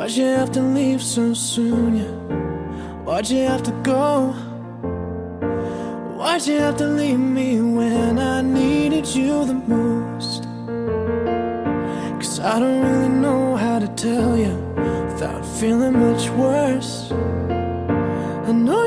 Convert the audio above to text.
Why'd you have to leave so soon? Yeah? Why'd you have to go? Why'd you have to leave me when I needed you the most? Cause I don't really know how to tell you without feeling much worse. I know